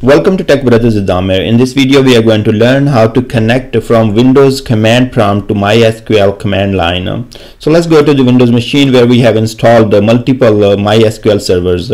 Welcome to Tech Brothers with Aamir. In this video, we are going to learn how to connect from Windows command prompt to MySQL command line. So let's go to the Windows machine where we have installed multiple uh, MySQL servers.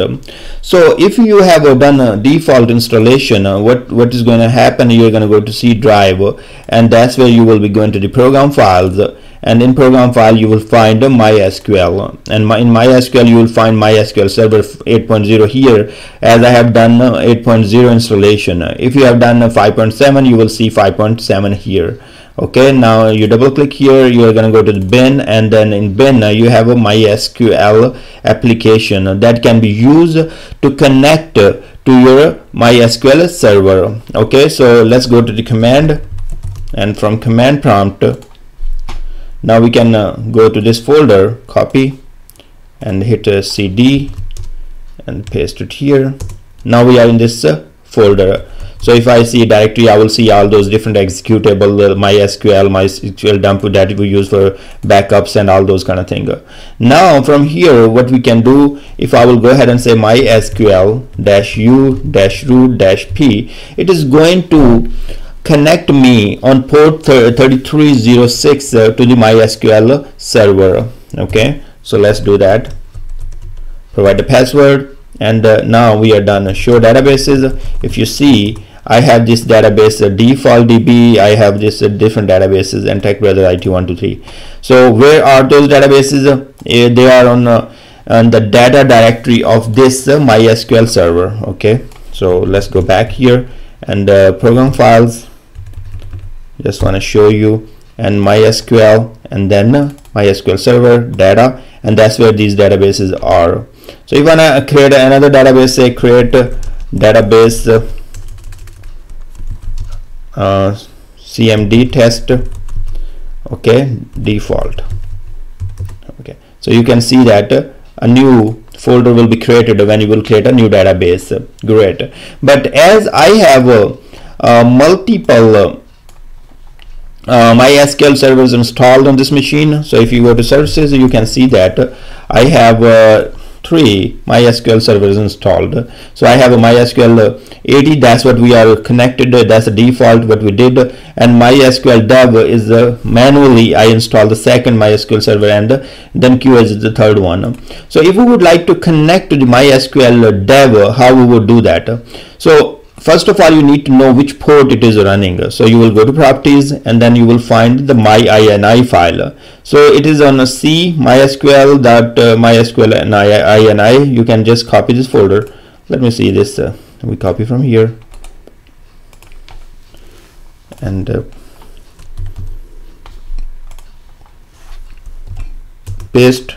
So if you have done a default installation, uh, what, what is going to happen, you're going to go to C drive and that's where you will be going to the program files and in program file you will find MySQL. And my, in MySQL you will find MySQL Server 8.0 here as I have done 8.0 installation. If you have done 5.7 you will see 5.7 here. Okay now you double click here you are going to go to the bin and then in bin you have a MySQL application that can be used to connect to your MySQL server. Okay so let's go to the command. And from command prompt now we can uh, go to this folder copy and hit uh, cd and paste it here. Now we are in this uh, folder. So if I see directory I will see all those different executable uh, MySQL MySQL dump that we use for backups and all those kind of thing. Now from here what we can do if I will go ahead and say MySQL dash u dash root dash p it is going to connect me on port 3306 uh, to the MySQL server okay? So let's do that. Provide the password and uh, now we are done. Show databases. If you see I have this database uh, default DB I have this uh, different databases and tech brother IT123 so where are those databases? Uh, they are on, uh, on the data directory of this MySQL server okay? So let's go back here and program files just want to show you and MySQL and then MySQL server data and that's where these databases are. So you want to create another database say create database uh, cmd test okay default. Okay so you can see that a new folder will be created when you will create a new database. Great. But as I have uh, uh, multiple uh, MySQL is installed on this machine so if you go to services you can see that I have uh, three MySQL servers installed. So I have a MySQL 80 that's what we are connected that's the default what we did and MySQL dev is uh, manually I installed the second MySQL server and then QS is the third one. So if we would like to connect to the MySQL dev how we would do that? So first of all you need to know which port it is running. So you will go to properties and then you will find the myini file. So it is on a c mysql dot uh, mysql ini you can just copy this folder. Let me see this uh, we copy from here. And uh, paste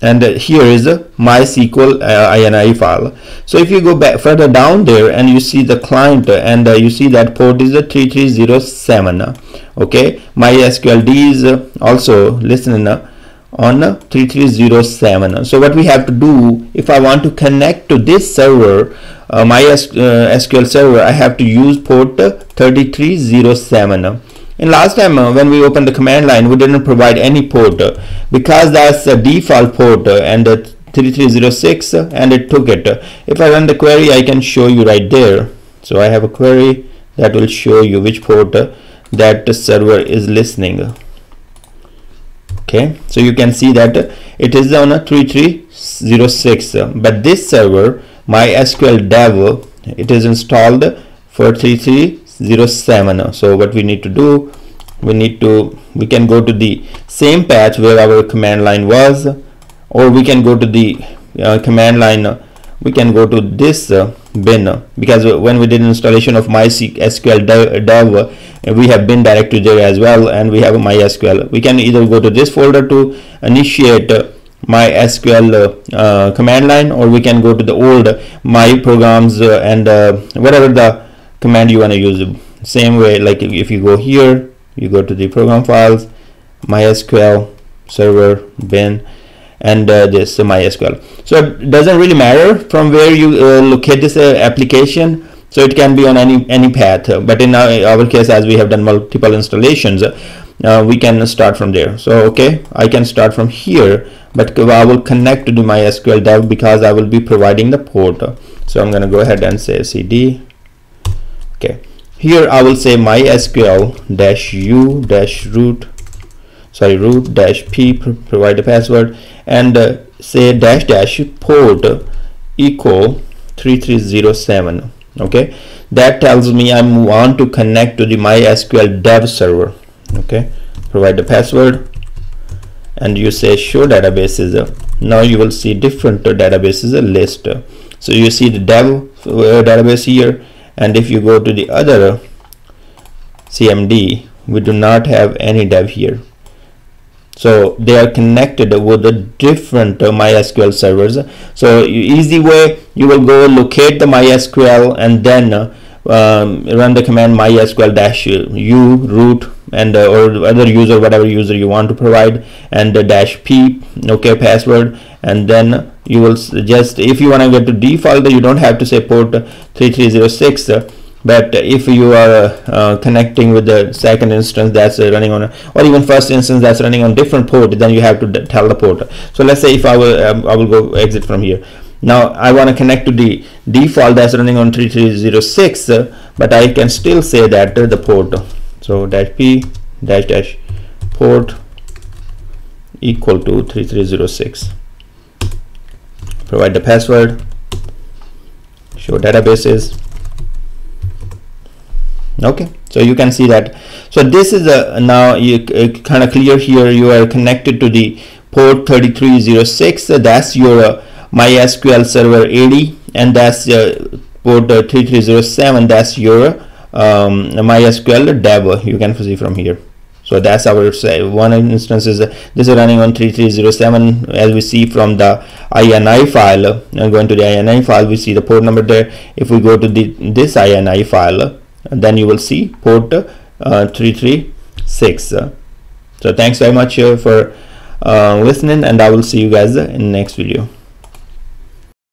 and uh, here is a MySQL uh, INI file. So if you go back further down there and you see the client and uh, you see that port is a 3307 okay MySQLd is uh, also listening uh, on 3307 so what we have to do if I want to connect to this server uh, MySQL server I have to use port 3307 in last time uh, when we opened the command line we didn't provide any port uh, because that's a default port uh, and 3306 uh, and it took it. If I run the query I can show you right there. So I have a query that will show you which port that the server is listening. Okay so you can see that it is on a 3306 but this server MySQL dev it is installed for 33 07 so what we need to do we need to we can go to the same path where our command line was or we can go to the uh, command line uh, we can go to this uh, bin uh, because when we did installation of MySQL dev, uh, we have bin directory there as well and we have MySQL. We can either go to this folder to initiate uh, MySQL command line or we can go to the old my programs and whatever the command you want to use the same way like if you go here you go to the program files mysql server bin and uh, this uh, mysql. So it doesn't really matter from where you uh, locate this uh, application so it can be on any any path. But in our, our, case as we have done multiple installations uh, we can start from there. So okay I can start from here but I will connect to the MySQL dev because I will be providing the port. So I'm gonna go ahead and say cd okay. Here I will say mysql dash u dash root sorry root dash p provide the password and uh, say dash dash port equal 3307 okay. That tells me I want to connect to the MySQL dev server. Okay. Provide the password and you say show databases. Now you will see different databases list. So you see the dev uh, database here and if you go to the other CMD we do not have any dev here. So they are connected with the different uh, MySQL servers. So easy way you will go locate the MySQL and then uh, um, run the command mysql dash u root and uh, or other user whatever user you want to provide and the dash p okay password. And then you will just if you want to get to default you don't have to say port 3306 but if you are uh, connecting with the second instance that's uh, running on or even first instance that's running on different port then you have to tell the port. So let's say if I will um, I will go exit from here now I want to connect to the default that's running on 3306 uh, but I can still say that the port so dash p dash dash port equal to 3306 provide the password show databases. Okay so you can see that. So this is a now you kind of clear here you are connected to the port 3306 so that's your uh, MySQL Server 80 and that's uh, port uh, 3307 that's your um, MySQL dev you can see from here. So that's our say one instance is uh, this is running on 3307 as we see from the INI file uh, going to the INI file we see the port number there. If we go to the this INI file then you will see port uh, 336 so thanks very much uh, for uh, listening and I will see you guys in the next video